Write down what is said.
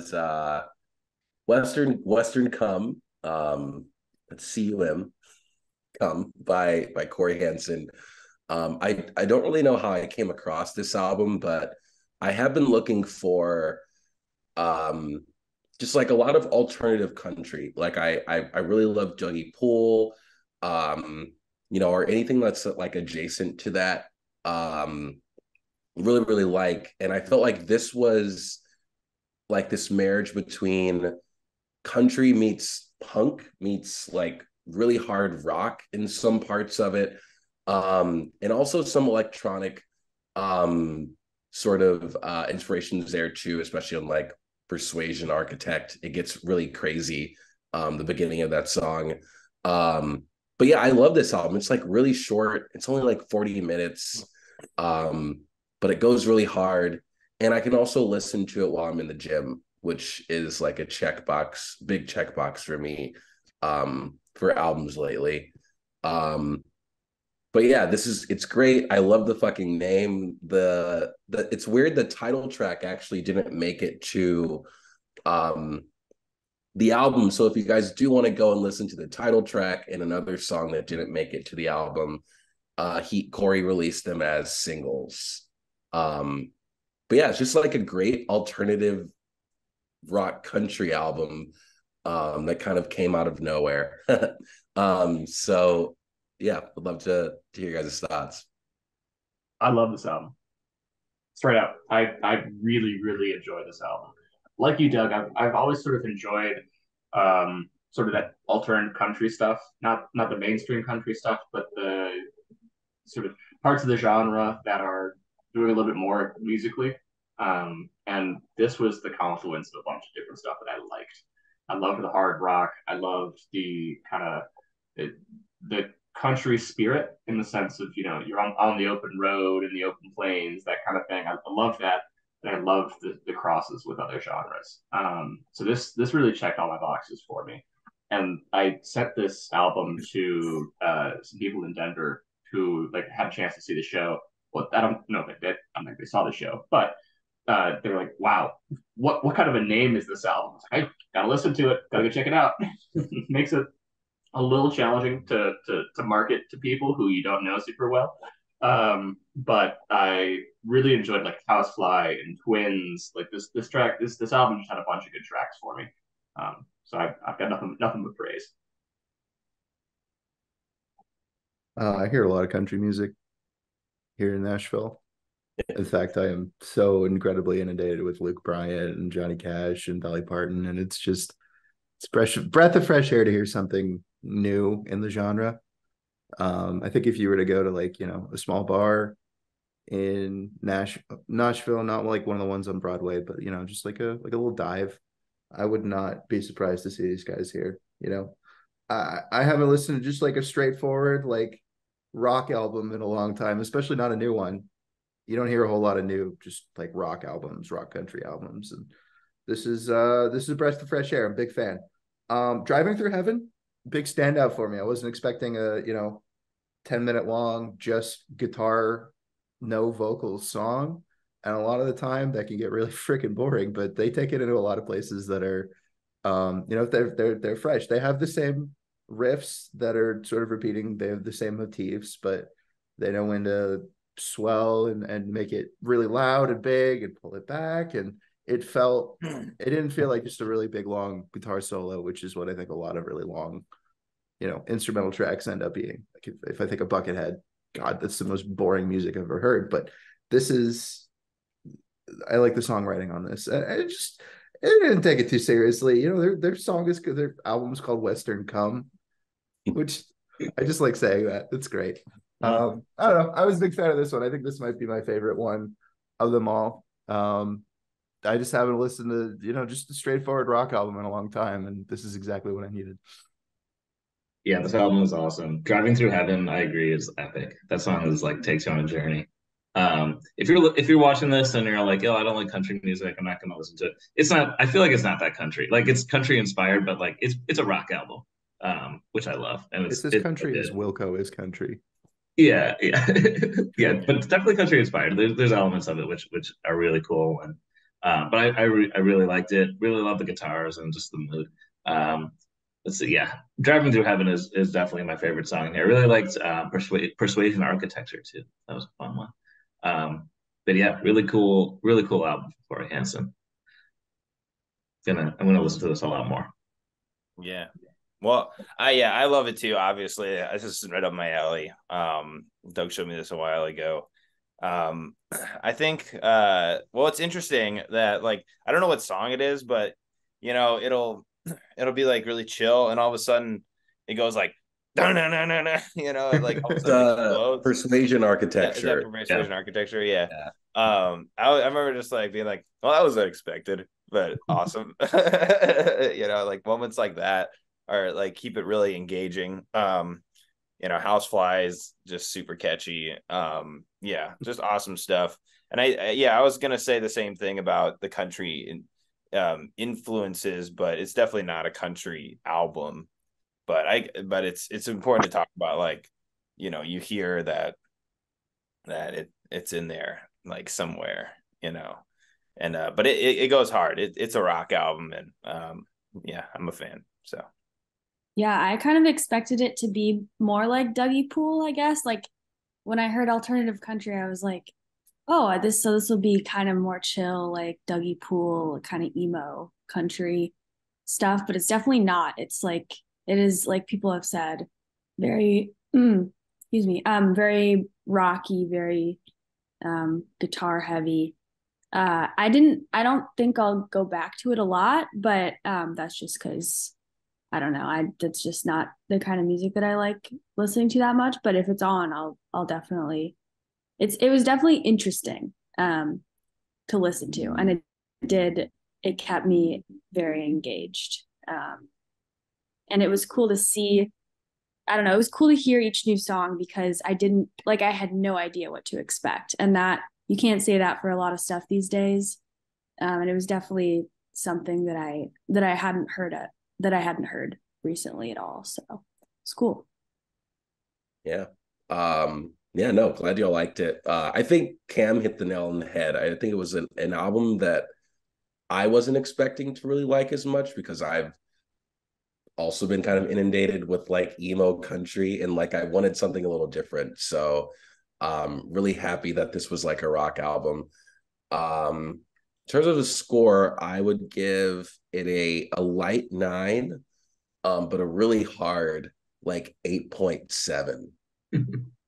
was uh Western Western Cum. Um C-U-M Come by by Cory Hanson. Um I I don't really know how I came across this album, but I have been looking for um just like a lot of alternative country. Like I I, I really love Dougie Poole, um, you know, or anything that's like adjacent to that. Um, really, really like. And I felt like this was like this marriage between country meets punk meets like really hard rock in some parts of it um and also some electronic um sort of uh inspirations there too especially on like persuasion architect. It gets really crazy um the beginning of that song. Um but yeah i love this album. It's like really short. It's only like 40 minutes um but it goes really hard and i can also listen to it while i'm in the gym which is like a checkbox big checkbox for me um for albums lately. Um but yeah this is it's great. I love the fucking name. The the it's weird the title track actually didn't make it to um the album. So if you guys do want to go and listen to the title track and another song that didn't make it to the album uh he cory released them as singles. Um but yeah it's just like a great alternative rock country album um that kind of came out of nowhere um so yeah, would love to, to hear your guys' thoughts. I love this album. Straight up, I I really really enjoy this album. Like you, Doug, I've I've always sort of enjoyed um, sort of that alternate country stuff, not not the mainstream country stuff, but the sort of parts of the genre that are doing a little bit more musically. Um, and this was the confluence of a bunch of different stuff that I liked. I loved the hard rock. I loved the kind of the, country spirit in the sense of you know you're on, on the open road and the open plains that kind of thing i, I love that and i love the, the crosses with other genres um, so this this really checked all my boxes for me and i sent this album to uh, some people in denver who like had a chance to see the show well i don't know if they did i don't think they saw the show but uh, they were like wow what what kind of a name is this album i, I gotta listen to it gotta go check it out makes it a little challenging to, to, to market to people who you don't know super well. Um, but I really enjoyed like Housefly and Twins. Like this this track, this this album just had a bunch of good tracks for me. Um, so I, I've got nothing nothing but praise. Uh, I hear a lot of country music here in Nashville. In fact, I am so incredibly inundated with Luke Bryan and Johnny Cash and Dolly Parton, and it's just it's fresh breath of fresh air to hear something new in the genre. Um, I think if you were to go to like, you know, a small bar in Nash Nashville, not like one of the ones on Broadway, but you know, just like a like a little dive, I would not be surprised to see these guys here. You know, I I haven't listened to just like a straightforward like rock album in a long time, especially not a new one. You don't hear a whole lot of new just like rock albums, rock country albums, and this is uh this is a breath of fresh air. I'm a big fan. Um, driving through heaven big standout for me. I wasn't expecting a, you know, 10 minute long, just guitar, no vocals song. And a lot of the time that can get really freaking boring, but they take it into a lot of places that are, um, you know, they're, they're, they're fresh. They have the same riffs that are sort of repeating. They have the same motifs, but they know when to swell and, and make it really loud and big and pull it back. And, it felt hmm. it didn't feel like just a really big long guitar solo which is what i think a lot of really long you know instrumental tracks end up being. Like if, if i think of buckethead god that's the most boring music i've ever heard. But this is i like the songwriting on this. I, just it didn't take it too seriously. You know their their song is because their album's called western cum which i just like saying that it's great um i don't know i was a big fan of this one i think this might be my favorite one of them all um I just haven't listened to you know just a straightforward rock album in a long time, and this is exactly what I needed. Yeah, this album is awesome. Driving Through Heaven, I agree, is epic. That song is like takes you on a journey. Um, if you're if you're watching this and you're like, oh, I don't like country music, I'm not gonna listen to it. It's not. I feel like it's not that country. Like it's country inspired, but like it's it's a rock album, um, which I love. And it's, it's as country it, as Wilco is country. Yeah, yeah, yeah, but it's definitely country inspired. There's there's elements of it which which are really cool and Uh, but I I, re- I really liked it. Really love the guitars and just the mood. Um, let's see, yeah, driving through heaven is is definitely my favorite song here. I really liked uh, Persu- persuasion architecture too. That was a fun one. Um, but yeah, really cool, really cool album for Cory Hanson. Gonna I'm gonna listen to this a lot more. Yeah. Well, I yeah, I love it too. Obviously, this is right up my alley. Um, Doug showed me this a while ago. Um, I think uh, well, it's interesting that like I don't know what song it is, but you know, it'll it'll be like really chill, and all of a sudden it goes like no no no no no you know like uh, persuasion architecture yeah, persuasion yeah. architecture yeah. yeah um I, I remember just like being like well that was unexpected but awesome you know like moments like that are like keep it really engaging. Um you know houseflies just super catchy. Um yeah just awesome stuff. And I, I yeah i was gonna say the same thing about the country um influences but it's definitely not a country album. But i but it's it's important to talk about like you know you hear that that it it's in there like somewhere you know? And uh but it it, goes hard. It, it's a rock album and um yeah i'm a fan so yeah i kind of expected it to be more like dougie poole i guess. Like when i heard alternative country i was like oh this so this will be kind of more chill like dougie poole kind of emo country stuff. But it's definitely not. It's like it is like people have said very mm, excuse me um very rocky very um guitar heavy. Uh i didn't i don't think i'll go back to it a lot but um that's just because i don't know i that's just not the kind of music that i like listening to that much but if it's on i'll i'll definitely it's it was definitely interesting um to listen to and it did it kept me very engaged um and it was cool to see I don't know, it was cool to hear each new song because I didn't like I had no idea what to expect. And that you can't say that for a lot of stuff these days. Um, and it was definitely something that I that I hadn't heard at that I hadn't heard recently at all. So it's cool. Yeah. Um yeah, no, glad y'all liked it. Uh I think Cam hit the nail on the head. I think it was an, an album that I wasn't expecting to really like as much because I've also been kind of inundated with like emo country and like I wanted something a little different. So um really happy that this was like a rock album. Um terms of the score, I would give it a a light 9 um but a really hard like 8.7.